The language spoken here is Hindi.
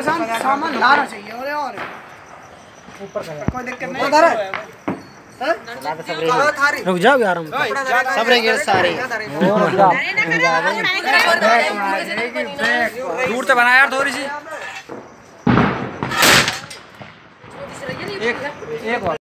परेशान सामान लाना चाहिए और और ऊपर कोई दिक्कत नहीं उधर है। रुक जाओ यार हम सब रहेंगे सारे दूर से बना यार थोड़ी सी एक एक